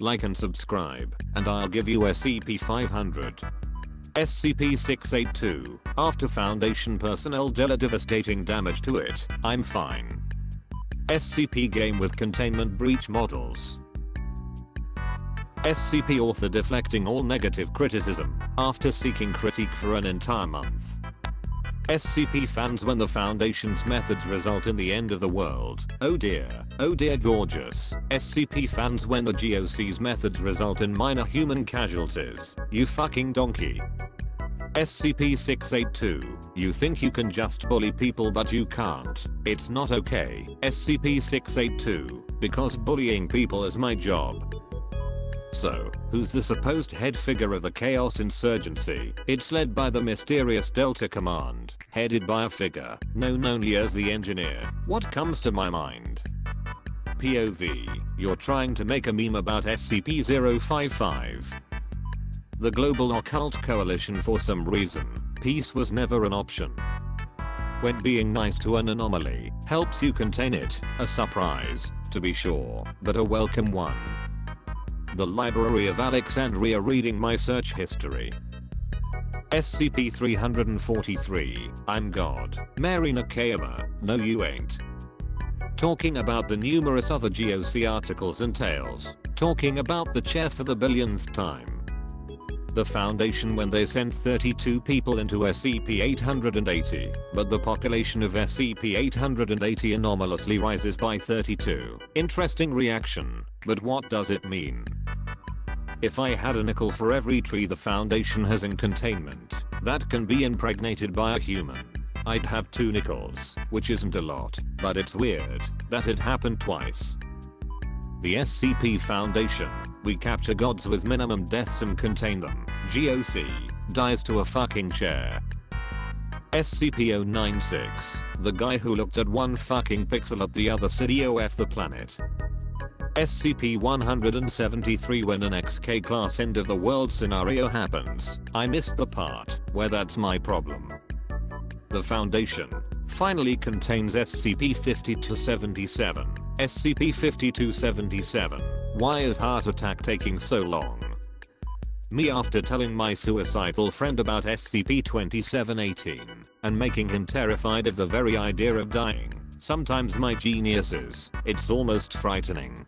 like and subscribe, and I'll give you SCP-500. SCP-682, after Foundation personnel dealt devastating damage to it, I'm fine. SCP game with containment breach models. SCP author deflecting all negative criticism after seeking critique for an entire month. SCP fans when the Foundation's methods result in the end of the world. Oh dear, oh dear gorgeous. SCP fans when the GOC's methods result in minor human casualties. You fucking donkey. SCP-682, you think you can just bully people but you can't. It's not okay. SCP-682, because bullying people is my job. So, who's the supposed head figure of the Chaos Insurgency? It's led by the mysterious Delta Command, headed by a figure known only as the Engineer. What comes to my mind? POV, you're trying to make a meme about SCP-055. The Global Occult Coalition for some reason, peace was never an option. When being nice to an anomaly helps you contain it, a surprise, to be sure, but a welcome one. The Library of Alexandria reading my search history. SCP-343, I'm God. Mary Nakayama, no you ain't. Talking about the numerous other GOC articles and tales. Talking about the chair for the billionth time the Foundation when they sent 32 people into SCP-880, but the population of SCP-880 anomalously rises by 32. Interesting reaction, but what does it mean? If I had a nickel for every tree the Foundation has in containment, that can be impregnated by a human. I'd have two nickels, which isn't a lot, but it's weird that it happened twice. The SCP Foundation, we capture gods with minimum deaths and contain them. GOC, dies to a fucking chair. SCP-096, the guy who looked at one fucking pixel at the other city OF the planet. SCP-173 when an XK class end of the world scenario happens. I missed the part where that's my problem. The Foundation finally contains SCP-5277. SCP-5277. Why is heart attack taking so long? Me after telling my suicidal friend about SCP-2718 and making him terrified of the very idea of dying. Sometimes my genius is, it's almost frightening.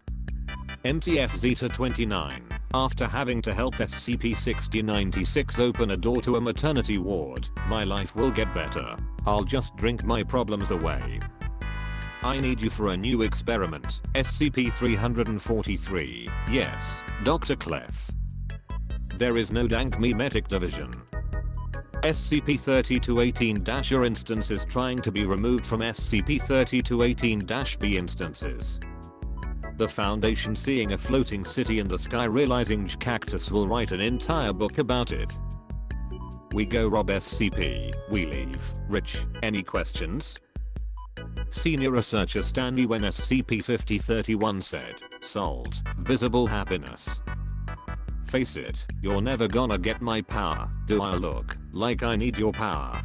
MTF Zeta 29. After having to help SCP-6096 open a door to a maternity ward, my life will get better. I'll just drink my problems away. I need you for a new experiment. SCP-343. Yes, Dr. Clef. There is no dank memetic division. SCP-3218-your instance is trying to be removed from SCP-3218-B instances. The Foundation seeing a floating city in the sky realizing Cactus will write an entire book about it. We go rob SCP, we leave. Rich, any questions? Senior researcher Stanley when SCP-5031 said, Salt, visible happiness. Face it, you're never gonna get my power. Do I look like I need your power?